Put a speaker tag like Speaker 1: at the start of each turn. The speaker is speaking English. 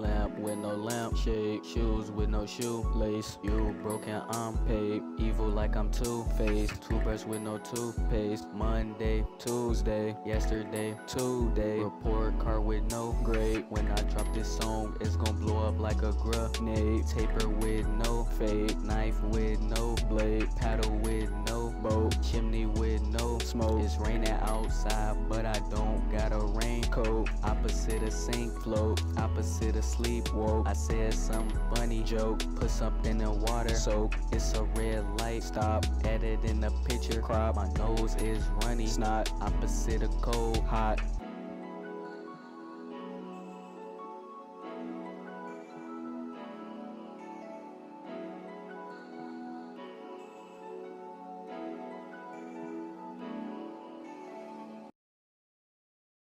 Speaker 1: lamp with no lamp shade, shoes with no shoe lace. You broken I'm paid, evil like I'm two faced. Toothbrush with no toothpaste. Monday, Tuesday, yesterday, today. Report card with no grade. When I drop this song, it's gonna blow up like a grenade. Taper with no fade, knife with no blade, paddle with no boat, chimney with no smoke. It's raining outside, but I don't. Opposite of sink float, opposite of sleep woke. I said some funny joke, put something in water soak. It's a red light, stop. Edit in the picture crop. My nose is runny, snot. Opposite of cold, hot.